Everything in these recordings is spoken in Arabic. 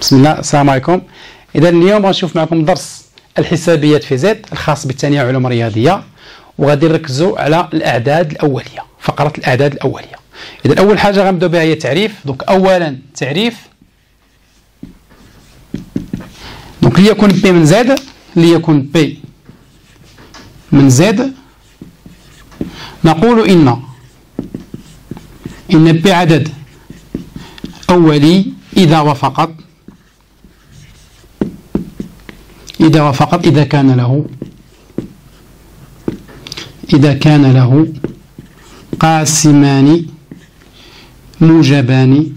بسم الله السلام عليكم. إذا اليوم غنشوف معكم درس الحسابيات في Z الخاص بالثانيه علوم رياضيه وغادي نركزوا على الأعداد الأولية فقرة الأعداد الأولية. إذا أول حاجة غنبداو بها هي التعريف donc اولا تعريف. donc ليكن P من Z ليكن P من Z نقول إن إن بي عدد أولي إذا وفقت إذا وفقط إذا كان له إذا كان له قاسمان موجبان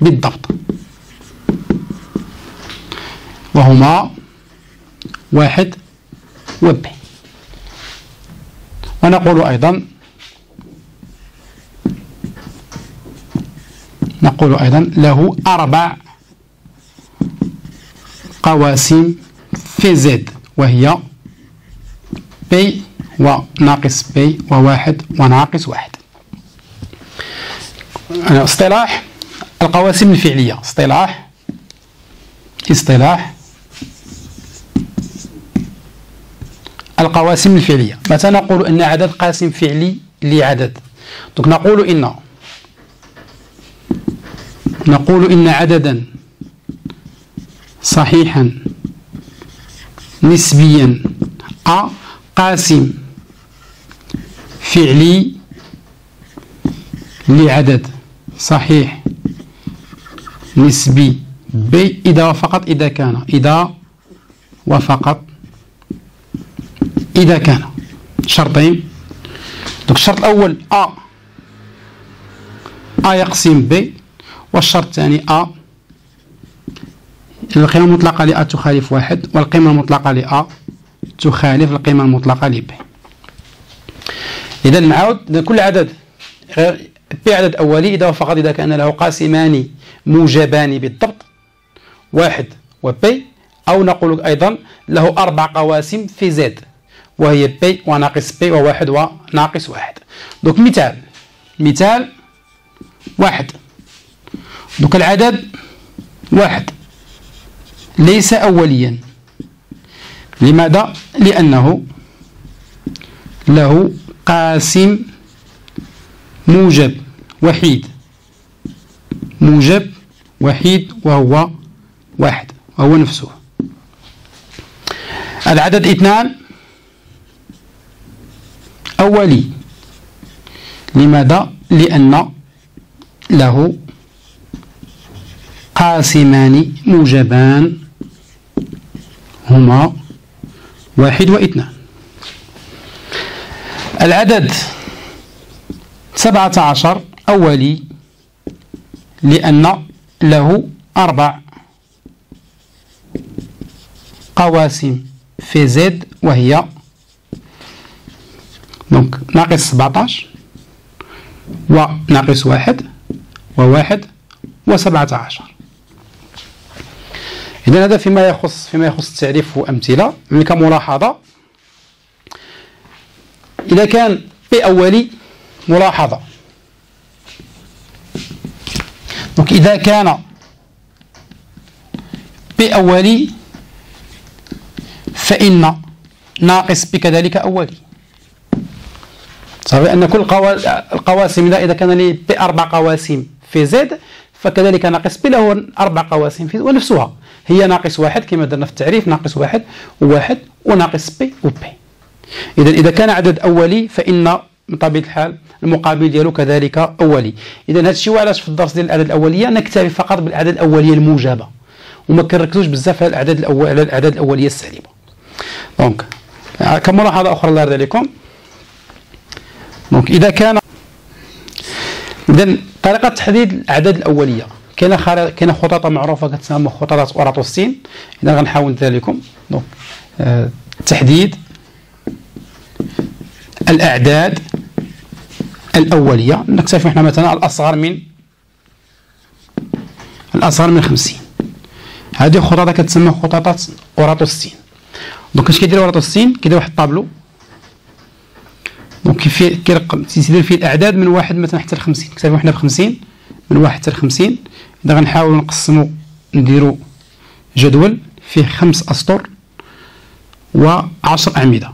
بالضبط. وهما واحد وب. ونقول أيضا نقول أيضا له أربع قواسم في زد وهي بي وناقص بي وواحد وناقص واحد اصطلاح القواسم الفعلية. اصطلاح اصطلاح القواسم الفعلية. متى نقول أن عدد قاسم فعلي لعدد؟ دونك نقول إن نقول إن عددا صحيحا نسبيا. أ قاسم. فعلي. لعدد. صحيح. نسبي. ب إذا وفقط إذا كان. إذا وفقط إذا كان. شرطين. دونك الشرط الأول أ. أ يقسم ب والشرط الثاني أ. القيمة المطلقة لأ تخالف واحد والقيمة المطلقة لأ تخالف القيمة المطلقة لب إذا نعاود كل عدد P عدد أولي إذا فقط إذا كان له قاسمان موجبان بالضبط واحد و P أو نقول أيضا له أربع قواسم في Z وهي P وناقص P وواحد وناقص واحد. donc مثال مثال واحد. donc العدد واحد. ليس أوليا. لماذا؟ لأنه له قاسم موجب وحيد. موجب وحيد وهو واحد وهو نفسه. العدد اثنان. أولي. لماذا؟ لأن له قاسمان موجبان. هما واحد واثنان. العدد سبعة عشر أولي لأن له أربع قواسم في زد وهي دونك ناقص سبعتاش وناقص واحد وواحد وسبعة عشر. إذا هذا فيما يخص فيما يخص التعريف وأمثلة يعني كملاحظة. إذا كان P أولي ملاحظة. donc إذا كان P أولي فإن ناقص P كذلك أولي صحيح أن كل القواسم إذا كان لي P أربع قواسم في Z فكذلك ناقص P له أربع قواسم ونفسها. هي ناقص واحد كما درنا في التعريف ناقص واحد وواحد وناقص P و P إذا إذا كان عدد أولي فإن من طبيعة الحال المقابل ديالو كذلك أولي. إذا هذا الشيء علاش في الدرس ديال الأعداد الأولية نكتفي فقط بالأعداد الأولية الموجبة. وما كنركزوش بزاف على الأعداد الأول على الأعداد الأولية السالبة. donc كملاحظة أخرى الله يرضي عليكم؟ donc إذا كان إذا طريقة تحديد الأعداد الأولية. كاينة كاينة خطوط معروفة كتسمى خطوط إيراتوستين. إذا غنحاول ندير لكم. donc آه تحديد الأعداد الأولية. نكتفي إحنا مثلا الأصغر من الأصغر من 50 هذه خطوط كتسمى خطوط إيراتوستين. donc اش كيدير إيراتوستين؟ كيدير واحد ال tableau. donc كيرقم تيدير فيه الأعداد من واحد مثلا حتى ل 50 كتبوا حنا ب 50 من واحد حتى ل 50 إذا غنحاولوا نقسموا نديرو جدول فيه خمس أسطر وعشر أعمدة.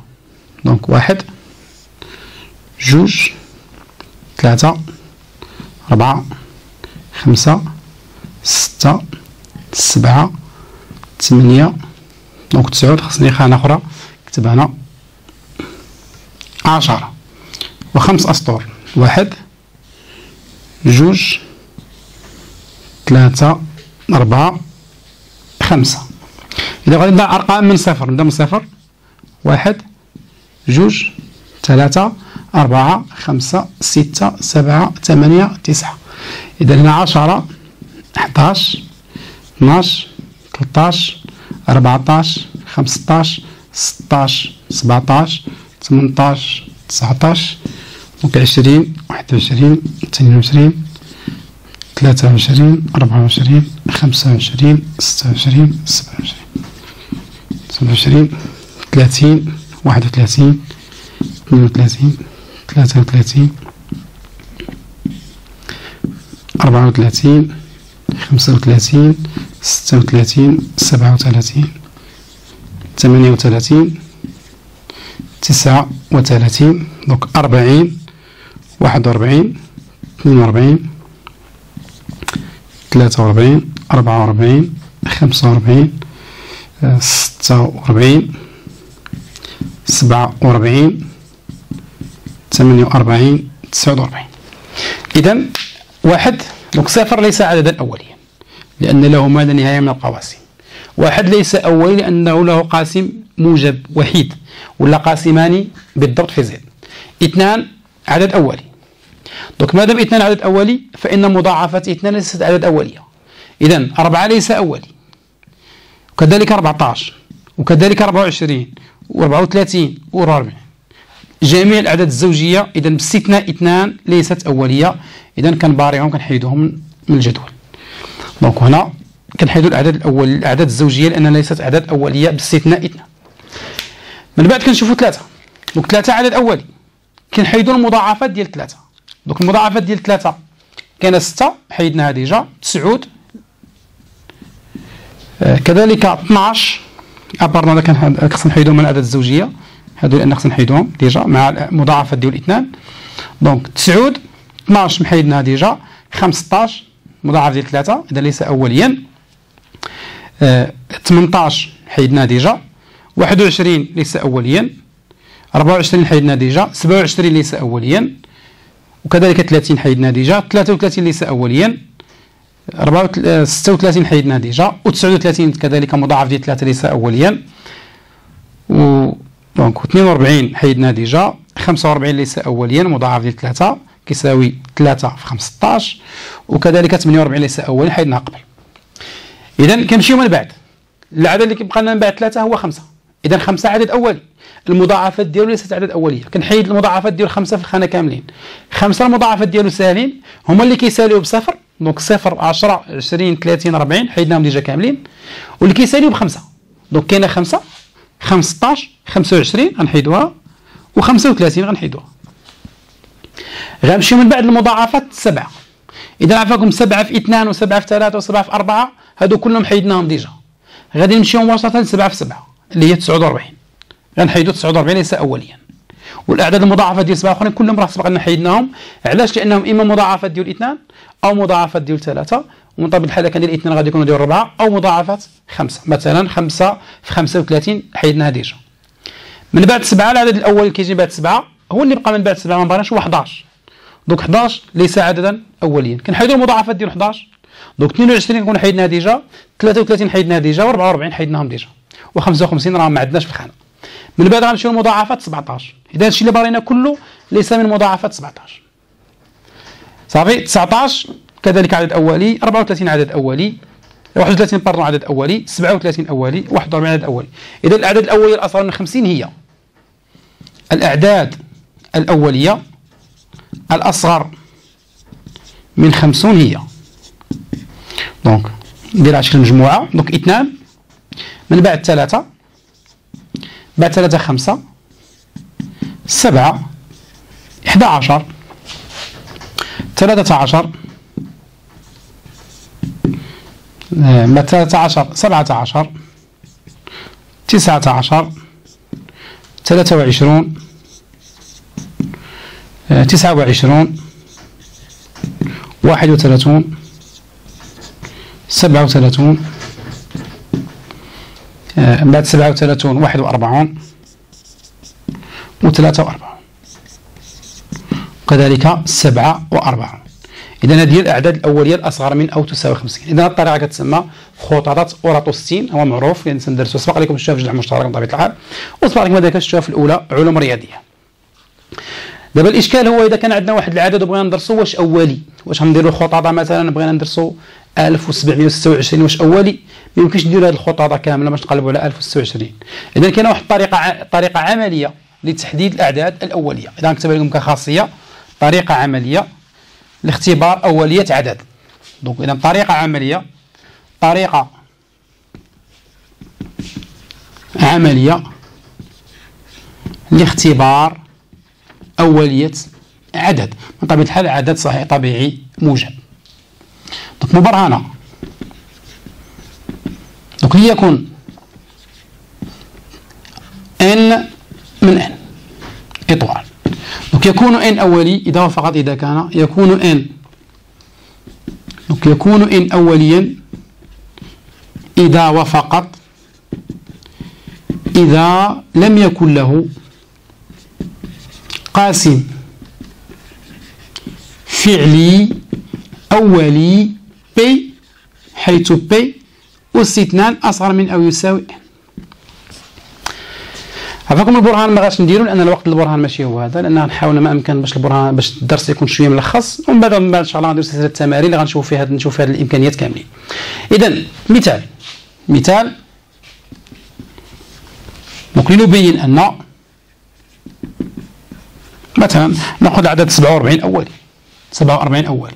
donc واحد جوج ثلاثة أربعة خمسة ستة سبعة ثمانية. دونك تسعود خصني خانة أخرى نكتب هنا عشرة. وخمس أسطر. واحد جوج ثلاثة أربعة خمسة. إذا غادي نبدأ أرقام من صفر نبدأ من صفر. واحد جوج ثلاثة أربعة خمسة ستة سبعة ثمانية تسعة. إذا هنا عشرة حداش اثناش تلتاش أربعتاش خمسطاش ستاش سبعتاش ثمنتاش تسعتاش donc عشرين واحد وعشرين اثنين وعشرين ثلاثة وعشرين أربعة وعشرين خمسة وعشرين ستة وعشرين سبعة وعشرين. سبعة وعشرين ثلاثين واحد وثلاثين اثنين وثلاثين ثلاثة وثلاثين أربعة وثلاثين خمسة وثلاثين ستة وثلاثين سبعة وثلاثين ثمانية وثلاثين تسعة وثلاثين دونك أربعين. واحد وأربعين اثنين وأربعين ثلاثة وأربعين أربعة وأربعين خمسة وأربعين ستة وأربعين سبعة وأربعين ثمانية وأربعين تسعة وأربعين. إذا واحد دونك صفر ليس عددا أوليا لأن له ما لا نهاية من القواسم. واحد ليس أولي لأنه له قاسم موجب وحيد ولا قاسمان بالضبط في زد اثنان عدد أولي. donc ما دام اثنان عدد أولي فإن مضاعفة اثنان ليست عدد أولية. إذا أربعة ليس أولي. وكذلك 14 وكذلك 24 و34 و44 جميع الأعداد الزوجية إذا باستثناء اثنان ليست أولية. إذا كنباريهم كنحيدهم من الجدول. donc هنا كنحيدوا الأعداد الأول الأعداد الزوجية لأنها ليست أعداد أولية باستثناء اثنان. من بعد كنشوفوا ثلاثة. donc ثلاثة عدد أولي. كنحيدوا المضاعفات ديال ثلاثة. donc المضاعفات ديال ثلاثة. كان ستة حيدناها déjà تسعود. آه، كذلك 12 ابارنا هذا كان خصنا نحيدوهم من الاعداد الزوجية. هادو لأن خصنا نحيدوهم déjà مع المضاعفات ديال الاثنان donc تسعود. 12 محيدنا déjà 15 مضاعف ديال 3 إذا ليس اوليا. آه 18 حيدنا déjà 21 ليس اوليا. 24 حيدنا déjà 27 ليس اوليا. وكذلك 30 حيدنا déjà 33 ليس اوليا 36 حيدنا déjà و39 كذلك مضاعف ديال 3 ليس اوليا. و donc 42 حيدنا déjà 45 ليس اوليا مضاعف ديال 3 كيساوي 3 في 15 وكذلك 48 ليس اوليا حيدناها قبل اذا كنمشيو من بعد. العدد اللي كيبقى لنا من بعد 3 هو 5 اذا 5 عدد أولي. المضاعفات ديالو ليست عدد أولية. كنحيد المضاعفات ديال 5 في الخانة كاملين. 5 المضاعفات ديالو ساهلين هما اللي كيساليو بصفر donc صفر 10 20 30 40 حيدناهم déjà كاملين. واللي كيساليو بخمسة. donc كاينة خمسة 15 25 غنحيدوها و35 غنحيدوها. غنمشيو من بعد المضاعفات سبعة. إذا عفاكم سبعة في اثنان وسبعة في ثلاثة وسبعة في أربعة هادو كلهم حيدناهم déjà. غادي نمشيو مباشرة لسبعه في سبعة اللي هي 49 غنحيدو 49 ليس اوليا. والأعداد المضاعفة ديال سبعه اخرين كلهم راه سبق لنا حيدناهم. علاش؟ لأنهم إما مضاعفات ديال اثنان أو مضاعفات ديال ثلاثة. ومن طبيعة الحال كان ديال اثنان غادي يكونوا ديال أربعة أو مضاعفات خمسة. مثلا خمسة في 35 حيدناها déjà. من بعد سبعة العدد الأول اللي كيجي بعد سبعة هو اللي بقى من بعد سبعة ما بغيناش هو 11 donc 11 ليس عددا اوليا. كنحيدوا المضاعفات ديال 11 donc 22 كنا حيدناها déjà 33 حيدناها déjà و44 حيدناهم déjà. و55 راه ما عندناش في الخانة. من بعد غنمشيو للمضاعفات 17 إذا هادشي اللي بارينا كله ليس من مضاعفات 17 صافي 19 كذلك عدد أولي 34 عدد أولي 31 pardon عدد أولي 37 أولي 41 عدد أولي. إذا الأعداد الأولية الأصغر من 50 هي. الأعداد الأولية الأصغر من 50 هي. donc ندير على شكل مجموعة. donc اثنان. من بعد ثلاثة بعد ثلاثة خمسة سبعة إحدى عشر ثلاثة عشر ثلاثة عشر سبعة عشر تسعة عشر ثلاثة وعشرون تسعة وعشرون واحد وثلاثون سبعة وثلاثون بعد سبعة وثلاثون واحد وأربعون وثلاثة وأربعون. وكذلك سبعة وأربعون. إذا هذه الأعداد الأولية الأصغر من أو تساوي 50 إذا الطريقة كتسمى خططات أوراطوستين هو معروف يعني سندرسو. سبق لكم شفتوها في جدع مشترك بطبيعة الحال وسبق لكم هذاك شفتوها في الأولى علوم رياضية. دابا الإشكال هو إذا كان عندنا واحد العدد وبغينا ندرسو واش أولي واش غنديرو الخططة مثلا بغينا ندرسو 1726 واش أولي؟ ما يمكنش نديرو هذه الخططة كاملة باش نقلبوا على 1026 إذا كاينة واحد الطريقة طريقة عملية لتحديد الأعداد الأولية. إذا نكتبها لكم كخاصية طريقة عملية لاختبار أولية عدد. donc إذا طريقة عملية طريقة عملية لاختبار أولية عدد. من طبيعة الحال عدد صحيح طبيعي موجب. donc مبرهنة donc ليكن n من N étoile. donc يكون n أولي إذا فقط إذا كان يكون n donc يكون n أوليا إذا وفقط إذا لم يكن له قاسم فعلي أولي p حيث p أس اثنان أصغر من أو يساوي. عفاكم البرهان ما غاش نديرو لأن الوقت البرهان ماشي هو هذا لأن غنحاول ما أمكن باش البرهان باش الدرس يكون شوية ملخص ومن بعد إن شاء الله غندير سلسلة التمارين اللي غنشوف فيها نشوف فيها الإمكانيات كاملين. اذا مثال. مثال. دونك لنبين أن مثلا نأخذ عدد 47 اولي 47 اولي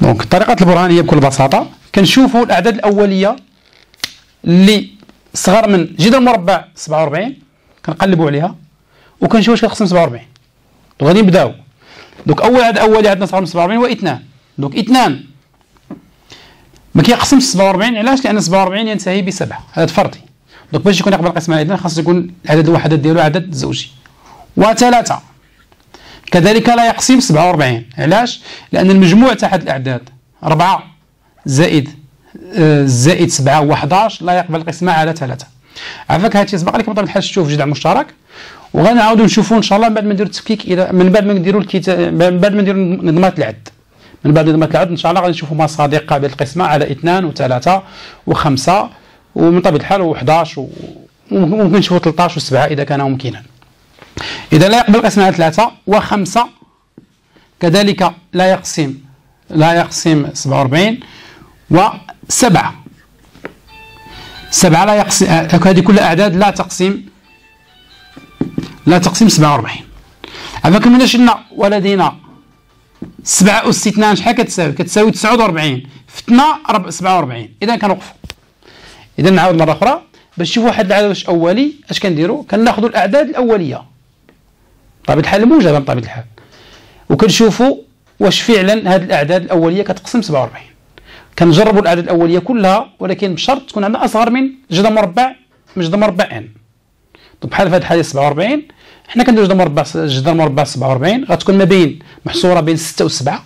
donc طريقة البرهان هي بكل بساطة. كنشوفوا الأعداد الأولية اللي صغر من جذر مربع 47 كنقلبوا عليها وكنشوف واش كتقسم 47 donc غادي نبداو. donc أول عدد أولي عندنا صغر من 47 هو إثنان. donc إثنان ما كيقسمش 47 علاش؟ لأن 47 ينتهي بسبعة. هذا فردي. donc باش يكون يقبل القسمه اذا خاص يكون العدد الوحدات ديالو عدد زوجي. وثلاثة. كذلك لا يقسم 47 علاش؟ لأن المجموع تاع هاد الأعداد 4 زائد زائد 7 هو 11 لا يقبل القسمة على 3 عفاك هادشي سبق لكم بطبيعه الحال شفتوه في جدع مشترك. وغنعاودوا نشوفوا إن شاء الله من بعد ما نديروا التفكيك إلى من بعد ما نديروا الكتاب من بعد ما نديروا نظمات العد. من بعد نظمات العد إن شاء الله غادي نشوفوا مصادر قابله للقسمه على 2 و3 و5 ومن طبيعة الحال و11 وممكن نشوفوا 13 و7 إذا كان ممكنا. إذا لا يقبل القسمه على 3 و5 كذلك لا يقسم لا يقسم 47 وسبعة. سبعة لا يقسم هذه كلها أعداد لا تقسم لا تقسم 47 عفاك من شلنا ولدينا 7 أس 2 شحال كتساوي؟ كتساوي 49 في 2 47 إذا كنوقفوا إذا نعاود مرة أخرى باش نشوفوا واحد العدد أولي أش كنديروا؟ كناخذوا الأعداد الأولية. بطبيعة الحال موجبة بطبيعة الحال. وكنشوفوا واش فعلا هذه الأعداد الأولية كتقسم 47 كنجربوا الأعداد الأولية كلها ولكن بشرط تكون عندنا أصغر من جذر مربع من جذر مربع n بحال في هذه الحالة 47 حنا كنديروا جذر مربع جذر مربع 47 غتكون ما بين محصورة بين 6 و 7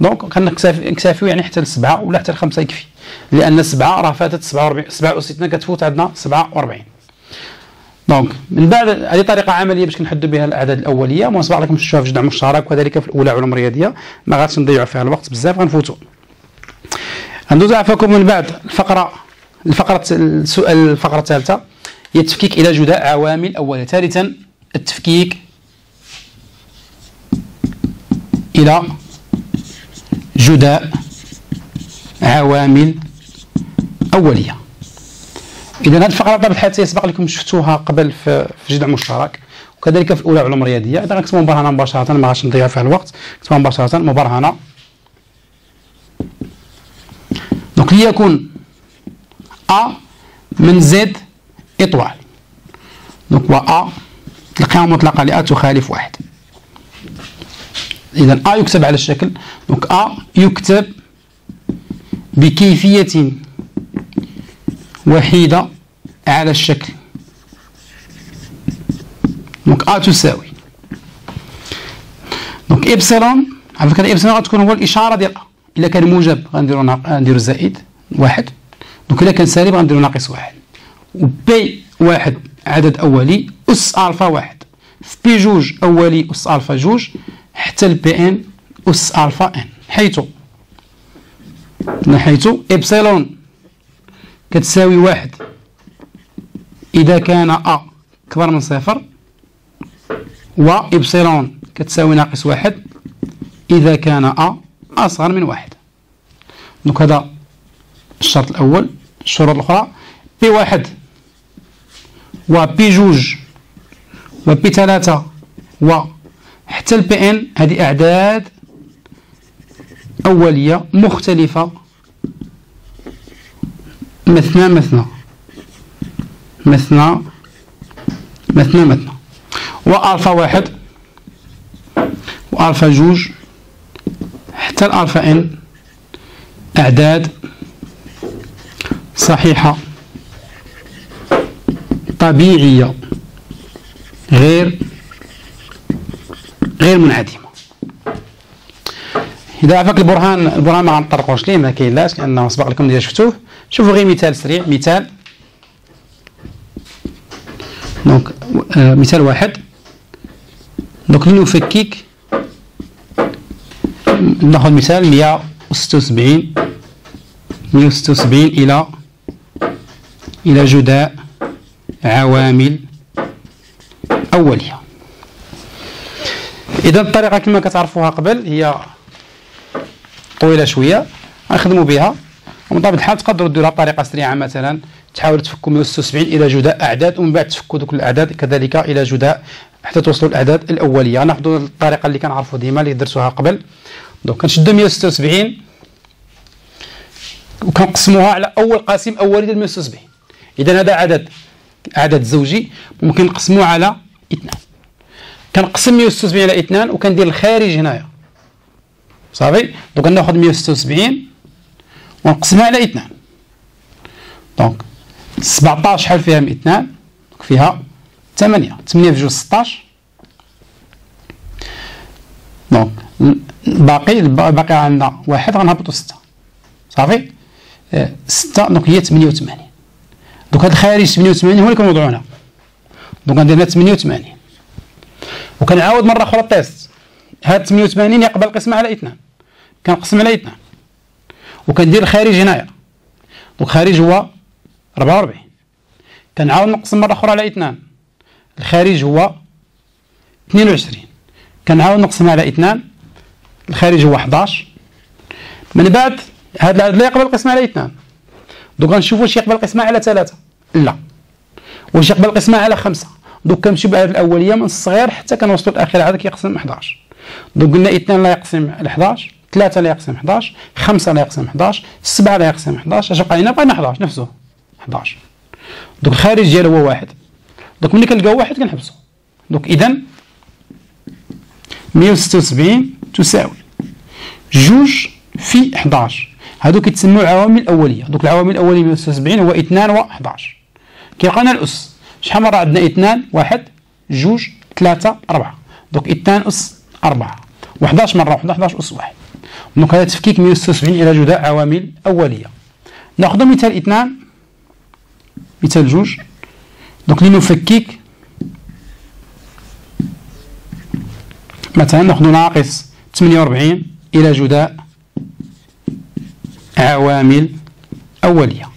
donc كنكتفيو يعني حتى ل 7 ولا حتى ل 5 يكفي. لأن 7 راه فاتت 47 7 اس 2 كتفوت عندنا 47 donc من بعد هذه طريقة عملية باش كنحدوا بها الأعداد الأولية وسبق لكم شفتوها في جدع مشترك وذلك في الأولى علوم رياضية ما غاديش نضيعوا فيها الوقت بزاف غنفوتوا ندوز عفاكم من بعد الفقرة الفقرة السؤال الفقرة الثالثة هي التفكيك إلى جداء عوامل أولية ثالثا التفكيك إلى جداء عوامل أولية. إذا هذه الفقرة طبعا الحال يسبق لكم شفتوها قبل في جدع مشترك. وكذلك في الأولى علوم رياضية. إذا غنكتبوا مبرهنة مباشرة ما غاش نضيع فيها الوقت. كتبوا مباشرة مبرهنة donc ليكن a من Z étoile. donc و a القيمة المطلقة ل a تخالف واحد. إذا a يكتب على الشكل. donc a يكتب بكيفية وحيدة على الشكل. donc a تساوي. donc epsilon على فكرة إبسلون غتكون هو الإشارة ديال a إلا كان موجب غنديرو غنديرو زائد واحد. donc إلا كان سالب غنديرو ناقص واحد. و p واحد عدد أولي أس ألفا واحد. في p جوج أولي أس ألفا جوج حتى ال p n أس alpha n. حيث حيث إبسلون كتساوي واحد. إذا كان a كبر من صفر و إبسلون كتساوي ناقص واحد. إذا كان a أصغر من واحد. donc هذا الشرط الأول. الشروط الأخرى. بي واحد و بي جوج و بي ثلاثة و حتى البي إن هذه أعداد أولية مختلفة مثنى مثنى. مثنى مثنى مثنى. وألفا واحد وألفا جوج حتى الألفا إن. أعداد. صحيحة. طبيعية. غير غير منعدمة. إذا عفاك البرهان البرهان ما غنطرقوش ليه ما كاينلاش لأنه سبق لكم déjà شفتوه. شوفوا غير مثال سريع مثال. donc آه مثال واحد. donc لنفكك ناخذ مثال 176 176 إلى إلى جداء عوامل أولية. إذا الطريقة كما كتعرفوها قبل هي طويلة شوية غنخدموا بها. ومن طبيعة الحال تقدروا ديروها بطريقة سريعة مثلا تحاولوا تفكوا 176 إلى جداء أعداد ومن بعد تفكوا دوك الأعداد كذلك إلى جداء حتى توصلوا الأعداد الأولية. ناخذوا الطريقة اللي كنعرفوا ديما اللي درتوها قبل. donc كنشدو 176 وكنقسموها على أول قاسم أولي ديال 176 اذا هذا عدد عدد زوجي ممكن نقسموه على اثنان. كنقسم 176 على اثنان وكندير الخارج هنايا. صافي؟ donc ناخذ 176 ونقسمها على اثنان. donc 17 شحال فيها من اثنان فيها 8 8 في جوج 16 donc باقي باقي عندنا واحد غنهبطو ستة. صافي؟ ستة donc هي تمنية وثمانين. donc هاد الخارج تمنية وثمانين هو اللي كنوضعو هنا donc غندير هنا تمنية وثمانين. وكنعاود مرة أخرى ال test. هاد تمنية وثمانين يقبل القسمة على اثنان. كنقسم على اثنان وكندير الخارج هنايا. دونك الخارج هو ربعة وربعين كنعاود نقسم مرة أخرى على إثنان. الخارج هو اثنين وعشرين. كنعاود نقسم على إثنان. الخارج هو 11 من بعد هذا العدد لا يقبل القسمة على إثنان. دوك غنشوفوا واش يقبل القسمة على ثلاثة. لا. واش يقبل القسمة على خمسة. دوك كنمشيو بعد الأولية من الصغير حتى كنوصلوا لآخر عدد كيقسم 11 دوك قلنا إثنان لا يقسم على 11 ثلاثة لا يقسم 11 خمسة لا يقسم 11 سبعة لا يقسم 11 اش بقى لنا بقى 11 نفسه 11 دوك الخارج ديالو هو واحد. دوك ملي كنلقاو واحد كنحبسو. دوك إذا 176 تساوي جوج في 11 هادو كيتسموا عوامل اوليه دوك العوامل الأولية 176 هو 2 و 11 كيبقى لنا الأس. شحال مرة عندنا 2 1 جوج 3 4 donc 2 أس 4 و11 مرة 11 أس 1 donc هذا تفكيك 176 إلى جداء عوامل أولية. نأخذ مثال 2 مثال جوج. donc لنفكك. مثلا نأخذ ناقص 48 إلى جداء عوامل أولية.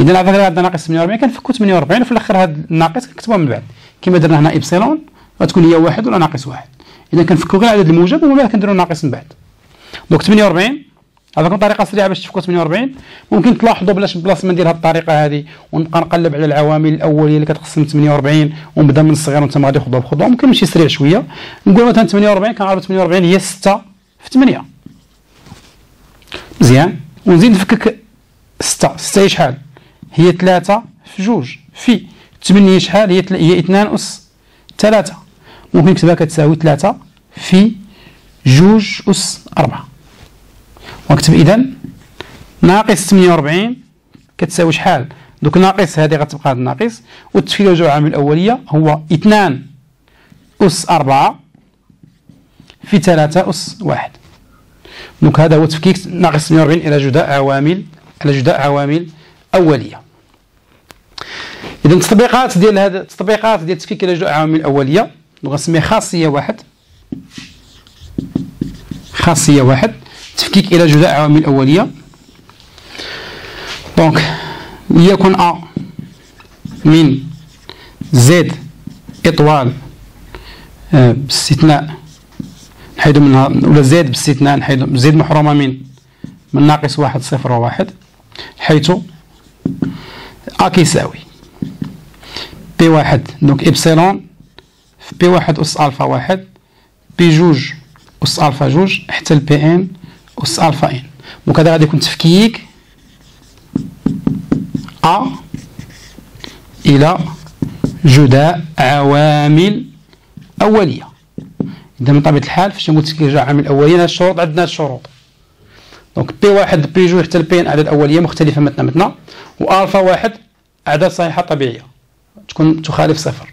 إذا على فكرة عندنا ناقص 48 كنفكو 48 وفي الآخر هاد الناقص كنكتبوها من بعد. كما درنا هنا إبسيلون غتكون هي واحد ولا ناقص واحد. إذا كنفكو غير العدد الموجب ومن بعد كنديرو الناقص من بعد. donc 48 هذا كون طريقة سريعة باش تفكوا 48 ممكن تلاحظوا بلاش بلاصة ما ندير هذه الطريقة هذه ونبقى نقلب على العوامل الأولية اللي كتقسم 48 ونبدأ من الصغير وانت غادي خطوه بخطوه ممكن نمشي سريع شوية. نقول مثلا 48 كنعرف 48 هي 6 في 8 مزيان؟ ونزيد نفكك 6 6 هي شحال؟ هي 3 في جوج. في. 8 شحال؟ هي هي 2 أس 3 ممكن نكتبها كتساوي 3 في جوج أس أربعة. ونكتب إذا ناقص 48 كتساوي شحال؟ دوك ناقص هذه غتبقى هذا الناقص. والتفكيك الجوع العامل الأولية هو 2 أس أربعة في 3 أس واحد. donc هذا هو تفكيك ناقص 48 إلى جداء عوامل على جداء عوامل أولية. إذا التطبيقات ديال هذا التطبيقات ديال تفكيك إلى جداء عوامل أولية غنسميها خاصية واحد. خاصية واحد. تفكيك إلى جداء عوامل أولية donc ليكن أ من Z étoile آه، باستثناء نحيدو منها ولا زد باستثناء نحيدو Z محرومة من من ناقص واحد صفر وواحد حيث أ كيساوي. بي واحد donc إبسيلون في بي واحد أس ألفا واحد بي جوج أس ألفا جوج حتى البي إن أس ألفا إن donc هذا غادي يكون تفكيك أ إلى جداء عوامل أولية. إذا من طبيعة الحال فاش نقول تفكيك جداء عوامل أولية الشروط عندنا الشروط. donc بي واحد بي جوج حتى البي إن أعداد أولية مختلفة مثنا مثنا وألفا واحد أعداد صحيحة طبيعية. تكون تخالف صفر.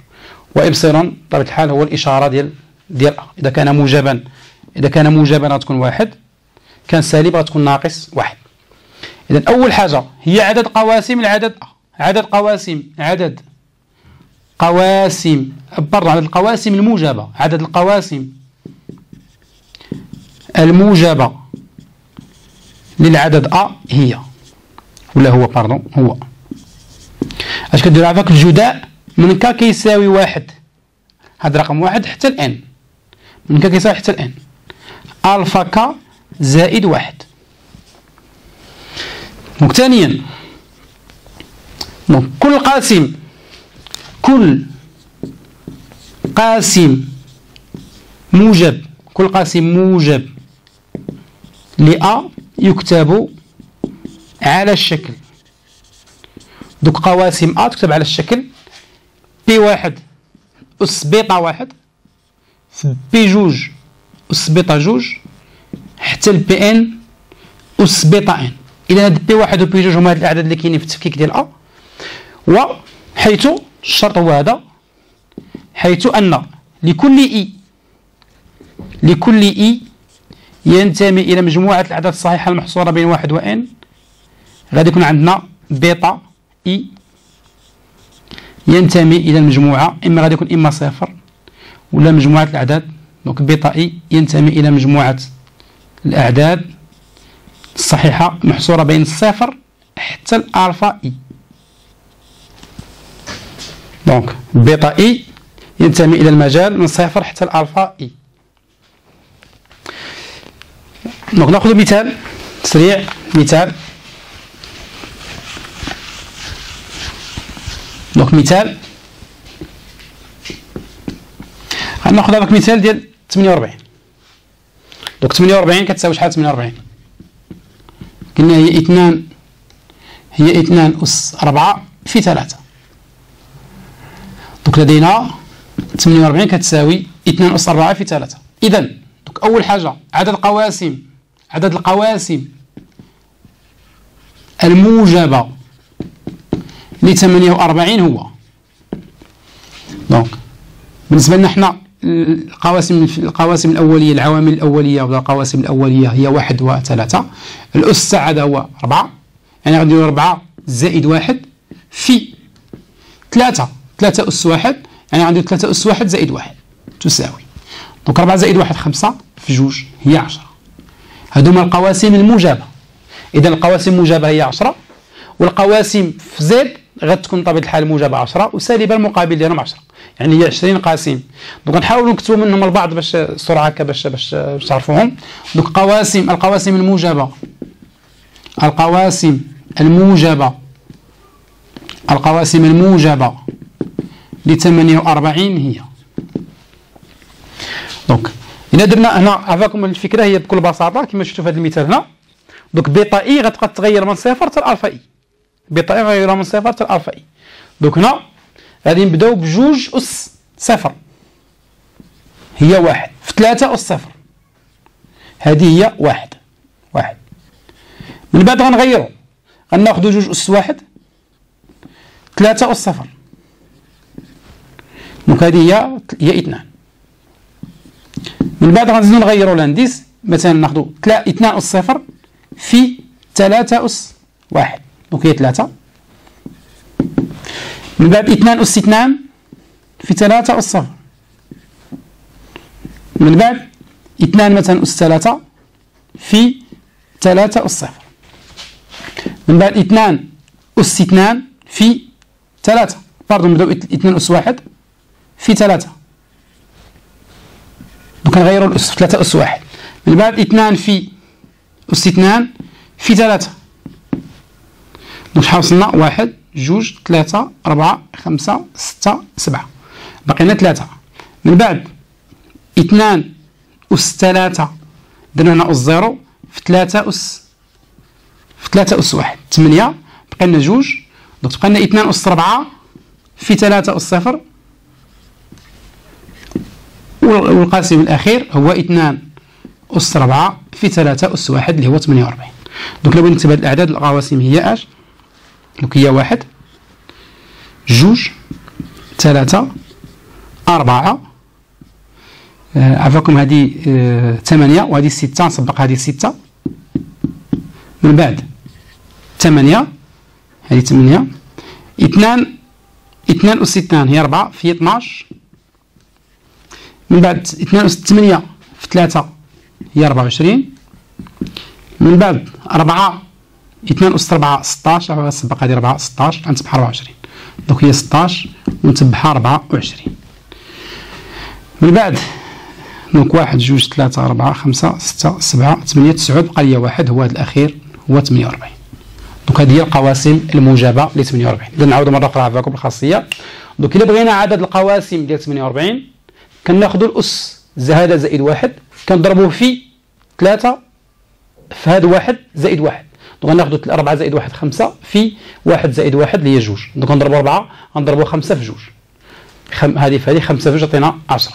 وإبسيلون بطبيعة الحال هو الإشارة ديال ديال أ. إذا كان موجبا إذا كان موجبا غتكون واحد. كان سالب غتكون ناقص واحد. إذا أول حاجة هي عدد قواسم العدد عدد قواسم عدد قواسم. برا عدد القواسم الموجبة عدد القواسم الموجبة للعدد أ هي. ولا هو باردون هو. اش كدير عفاك الجداء من كا كيساوي واحد. هاد رقم واحد حتى الآن. من كا كيساوي حتى الآن. ألفا كا زائد واحد. ثانيا دونك كل قاسم كل قاسم موجب كل قاسم موجب لأ يكتب على الشكل. دوك قواسم أ تكتب على الشكل بي واحد أس بيتا واحد بي جوج أس بيتا جوج حتى البي إن أس بيتا إن. إذا هاد بي واحد وبي جوج هما هاد الأعداد اللي كاينين في التفكيك ديال أ وحيث الشرط هو هذا حيث أن لكل إي لكل إي ينتمي إلى مجموعة الأعداد الصحيحة المحصورة بين واحد وإن غادي يكون عندنا بيتا إي ينتمي إلى المجموعة إما غادي يكون إما صفر ولا مجموعة الأعداد. donc بيتا إي ينتمي إلى مجموعة الأعداد الصحيحة محصورة بين الصفر حتى الألفا إي. donc بيتا إي ينتمي إلى المجال من صفر حتى الألفا إي. donc نأخذ مثال سريع مثال. donc مثال. غنأخذ هذاك مثال ديال 48 donc 48 كتساوي شحال 48 قلنا هي اثنان هي اثنان أس أربعة في ثلاثة. donc لدينا 48 كتساوي اثنان أس أربعة في ثلاثة. إذا donc أول حاجة عدد القواسم عدد القواسم الموجبة ل 48 هو. donc بالنسبة لنا حنا القواسم القواسم الأولية العوامل الأولية ولا القواسم الأولية هي واحد وثلاثة. الأس تاع هذا هو أربعة يعني غادي نديرو أربعة زائد واحد في ثلاثة. ثلاثة أس واحد يعني غندير ثلاثة أس واحد زائد واحد تساوي. donc أربعة زائد واحد خمسة في جوج هي عشرة. هادو هما القواسم الموجبة. إذا القواسم الموجبة هي عشرة والقواسم في Z غتكون بطبيعه الحال موجبة 10 وسالبة المقابل ديالهم 10 يعني هي 20 قاسم. donc نحاولوا نكتبوا منهم البعض باش السرعة هكا باش باش تعرفوهم. donc قواسم القواسم الموجبة. القواسم الموجبة. القواسم الموجبة. ل 48 هي. donc الا درنا هنا عفاكم الفكرة هي بكل بساطة كما شفتوا في هذا المثال هنا. donc bêta i غتبقى تغير من صفر حتى alpha i. بطريقه غير من صفر حتى ال alpha i. donc هنا غادي نبداو بجوج أس صفر. هي واحد. في ثلاثة أس صفر. هذه هي واحد. واحد. من بعد غنغيرو. غناخدو جوج أس واحد. ثلاثة أس صفر. donc هذه هي هي اثنان. من بعد غنزيدو نغيرو l'indice مثلا ناخدو اثنان أس صفر في ثلاثة أس واحد. donc هي ثلاثة. من بعد إثنان أس اثنان في ثلاثة أس صفر من بعد إثنان مثلا أس ثلاثة في ثلاثة أس صفر من بعد إثنان أس اثنان في ثلاثة. pardon نبداو إثنان أس واحد في ثلاثة. donc نغيرو الأس في ثلاثة أس واحد من بعد إثنان في أس اثنان في ثلاثة. donc شحال وصلنا واحد. جوج ثلاثة أربعة خمسة ستة سبعة. بقينا ثلاثة من بعد اثنان أس ثلاثة درنا هنا أس zéro في ثلاثة أس في ثلاثة أس واحد. ثمانية. بقينا جوج. donc تبقى لنا اثنان أس ربعة في ثلاثة أس صفر. والقاسم الأخير هو اثنان أس ربعة في ثلاثة أس واحد اللي هو ثمانية وأربعين. donc لو نكتب هاد الأعداد القواسم هي اش؟ هي واحد جوج ثلاثة أربعة آه عفاكم هذه آه ثمانية وهذه ستة نسبق هذه ستة. من بعد ثمانية هذه ثمانية. اثنان اثنان أس اثنان هي أربعة في اثناش. من بعد اثنان أس ثمانية في ثلاثة هي أربعة وعشرين. من بعد أربعة اثنان أس ربعة ستاش غنسبق هذه ربعة ستاش غنتبعها ربعة وعشرين. donc هي ستاش ونتبعها ربعة وعشرين. من بعد donc واحد جوج ثلاثة أربعة خمسة ستة سبعة ثمانية تسعود بقى لي واحد هو هذا الأخير هو ثمانية وأربعين. donc هذه هي القواسم الموجبة ل 48 إذا نعاود مرة أخرى عفاكم الخاصية. donc إلا بغينا عدد القواسم ديال 48 كناخذوا الأس زائد واحد كنضربوه في ثلاثة في هذا واحد زائد واحد. donc غناخذوا أربعة زائد واحد خمسة في واحد زائد واحد اللي هي جوج. donc نضربوا أربعة غنضربوا خمسة في جوج. هذه في هذه خمسة في جوج تعطينا 10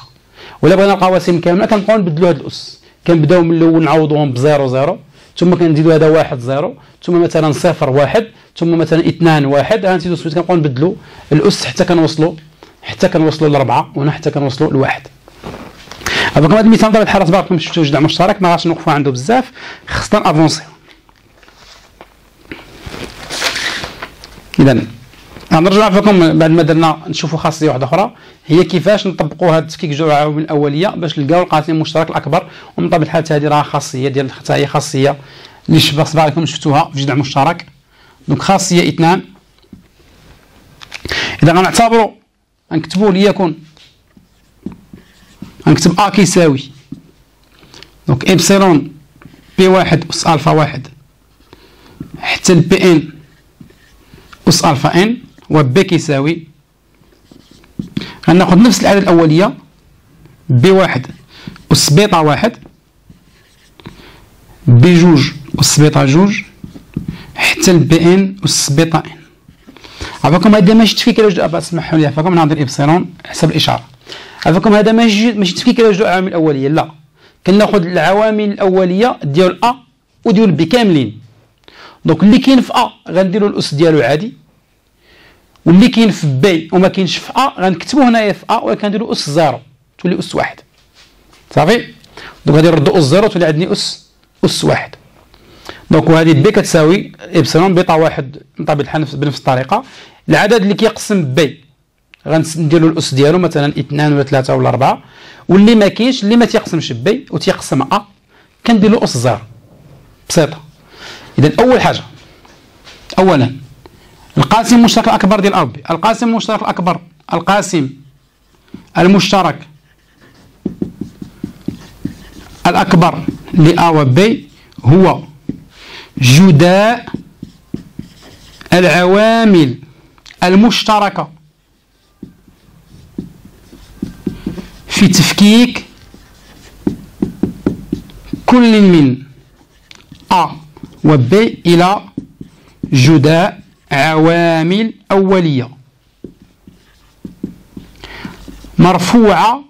ولا بغينا القواسم كاملة كنبقاو نبدلوا هذا الأس. كنبداو من الأول نعوضوهم ب zéro zéro ثم كنزيدوا هذا واحد zéro ثم مثلا صفر واحد ثم مثلا اثنان واحد. غنزيدوا سميت كنبقاو نبدلوا الأس حتى كنوصلوا حتى كنوصلوا لأربعة وهنا حتى كنوصلوا لواحد. donc هذا المثال بطبيعة الحال تبارك شفتوا جذع مشترك ما غاش نوقفوا عنده بزاف. خصنا افونسيو اذا غنرجع فيكم بعد ما درنا نشوفوا خاصية واحدة أخرى هي كيفاش نطبقوا هذا التفكيك جداء العوامل الأولية باش نلقاو القاسم المشترك الأكبر ومن طبيعة الحال هذه راه خاصية ديال حتى هي خاصية اللي شبه صباعكم شفتوها في جذع مشترك. donc خاصية اثنان. إذا غنعتبروا غنكتبوا ليكن غنكتب a كيساوي. donc epsilon p واحد أس ألفا واحد حتى ال p n أس alpha n و b كيساوي غناخد نفس العدد الأولية p واحد اس بيتا واحد p جوج اس بيتا جوج حتى ال p n أس bêta n. عفاكم هذا ماشي تفكيك إلى جداء اسمحوا لي عفاكم نهضر ابسيلون حسب الإشارة. عفاكم هذا ماشي ماشي إلى جداء العوامل الأولية؟ لا. كناخد العوامل الأولية ديال a وديال b كاملين. donc اللي كاين في a غنديروا الأس ديالو عادي واللي كاين في b وما كاينش في a غنكتبو هنايا في a وكنديروا أس zéro تولي أس واحد. صافي؟ donc غادي نردو أس zéro تولي عندي أس أس واحد. donc وهذه b كتساوي epsilon bêta واحد بطبيعه الحال بنفس الطريقة. العدد اللي كيقسم b غنديروا الأس ديالو مثلا اثنان ولا ثلاثة ولا أربعة. واللي ما كاينش اللي ما تيقسمش b وتيقسم a كندير له أس zéro. بسيطة. اذا أول حاجة اولا القاسم المشترك الأكبر ديال a b القاسم المشترك الأكبر القاسم المشترك الأكبر لا و بي هو جداء العوامل المشتركة في تفكيك كل من أ و ب إلى جداء عوامل أولية. مرفوعة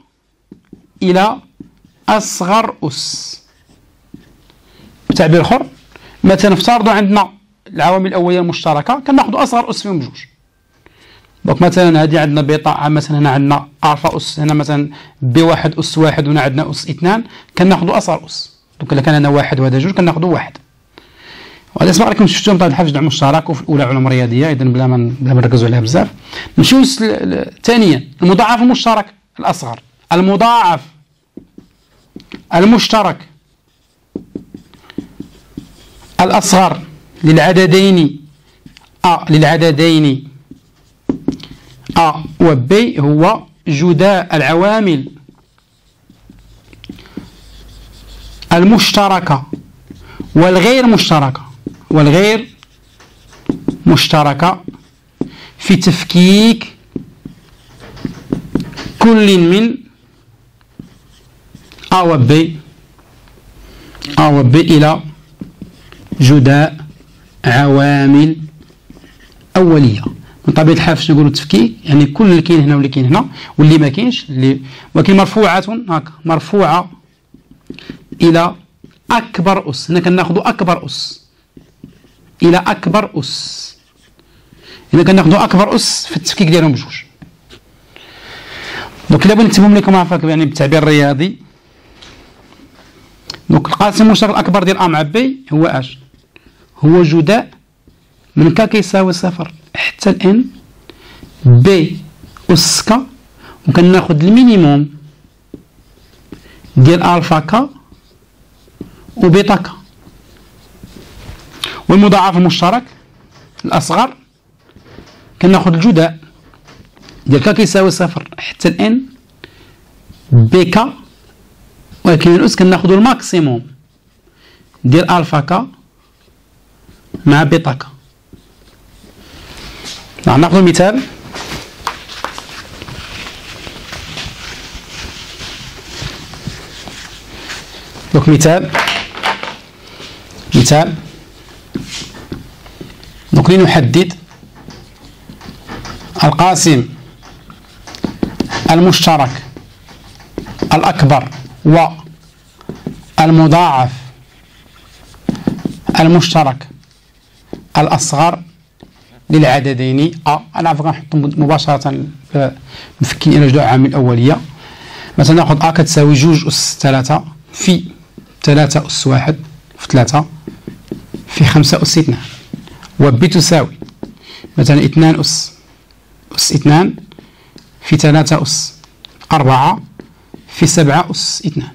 إلى أصغر أس. بتعبير آخر مثلا افترضوا عندنا العوامل الأولية المشتركة كناخذوا أصغر أس فيهم بجوج. donc مثلا هذه عندنا بيتا مثلا هنا عندنا الفا أس هنا مثلا p واحد أس واحد وهنا عندنا أس اثنان كناخذوا أصغر أس. donc إلا كان هنا واحد وهذا جوج كناخذوا واحد. سبق لكم شفتوهم طبعا الحفظ مشترك وفي الاولى علوم رياضية اذا بلا ما بلا ما نركزوا عليها بزاف. نمشيو ثانيا المضاعف المشترك الأصغر. المضاعف المشترك الأصغر للعددين أ للعددين أ و ب هو جداء العوامل المشتركة والغير مشتركة. والغير مشتركة في تفكيك كل من أ و ب أ و ب إلى جداء عوامل أولية. من طبيعة الحال فاش نقولوا تفكيك؟ يعني كل اللي كاين هنا واللي كاين هنا واللي ما كاينش اللي ولكن مرفوعة هاك مرفوعة إلى أكبر أس. هنا كناخذوا أكبر أس. إلى أكبر أس. هنا كناخذوا أكبر أس في التفكيك ديالهم بجوج. donc إلا بغيت نكتبهم لكم هكاك يعني بالتعبير الرياضي. donc القاسم المشترك الأكبر ديال أ مع بي هو أش؟ هو جداء من k كيساوي صفر حتى ل n p أس k وكناخد ال minimum ديال ألفا k وبيتا k والمضاعف المشترك الأصغر. كناخد الجداء ديال k كيساوي صفر حتى ل n p k ولكن الأس كناخدو ال maximum ديال ألفا k مع بطاقة نعم ناخذ مثال. دوك مثال. مثال. دوك لنحدد القاسم المشترك الأكبر والمضاعف المشترك الأصغر للعددين. أ أنا عفوا نحطهم مباشرة مفكين إلى جدوع عامل الأولية مثلا نأخذ أ كتساوي جوج أس ثلاثة في ثلاثة أس واحد في ثلاثة في خمسة أس اثنان. و ب تساوي مثلا اثنان أس. أس اثنان في ثلاثة أس. أربعة في سبعة أس اثنان.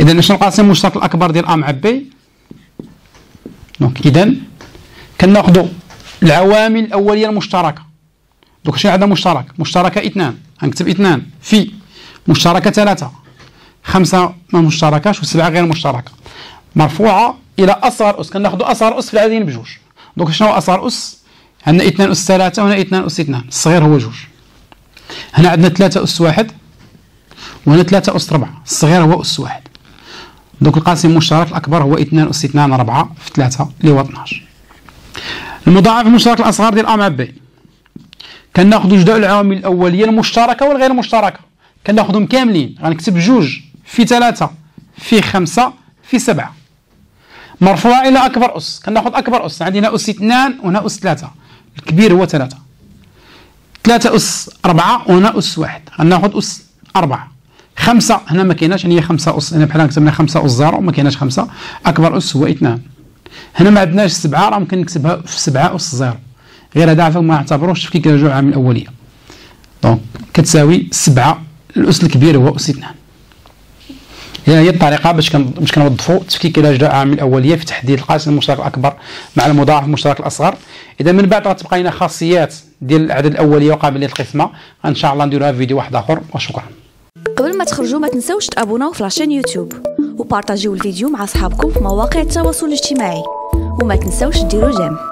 إذا شنو القاسم المشترك الأكبر ديال أ مع بي donc اذا كناخذوا العوامل الأولية المشتركة. donc شنو عندنا مشترك؟ مشتركة اثنان. غنكتب اثنان. في مشتركة ثلاثة. خمسة ما مشتركاش وسبعة غير مشتركة. مرفوعة إلى اصغر أس كناخذوا اصغر أس في العددين بجوج donc شنو هو اصغر أس؟ عندنا اثنان أس ثلاثة وهنا اثنان أس اثنان. الصغير هو جوج. هنا عندنا ثلاثة أس واحد وهنا ثلاثة أس ربعه الصغير هو أس واحد. دوك القاسم المشترك الأكبر هو 2 أس 2 4 في 3 اللي هو 12 المضاعف المشترك الأصغر ديال أ مع ب كناخذوا جداء العوامل الأولية المشتركة والغير مشتركة كناخذهم كاملين. غنكتب جوج في 3 في 5 في 7 مرفوعة إلى أكبر أس. كناخذ أكبر أس. عندنا أس 2 وهنا أس 3 الكبير هو 3 3 أس 4 وهنا أس 1 غناخذ أس 4 خمسة. هنا ما كايناش. هي خمسة أس. هنا بحال كتبنا خمسة أس zéro. ما كايناش خمسة. أكبر أس هو اثنان. هنا ما عندناش سبعة. راه ممكن نكتبها في سبعة أس zéro. غير هذا عفوا ما نعتبروش. في كيرجعوا عامل الأولية. donc كتساوي سبعة. الأس الكبير هو أس اثنان. هي هي الطريقة باش باش كنوظفوا تفكيك إلى عامل الأولية في تحديد القاسم المشترك الأكبر مع المضاعف المشترك الأصغر. إذا من بعد غتبقى لنا خاصيات ديال الاعداد الأولية وقابلية القسمة. إن شاء الله نديروها في فيديو واحد آخر. وشكرا. قبل ما تخرجوا ما تنسوش تابوناو في la chaîne YouTube وبارطاجيو الفيديو مع أصحابكم في مواقع التواصل الاجتماعي. وما تنسوش ديروا j'aime.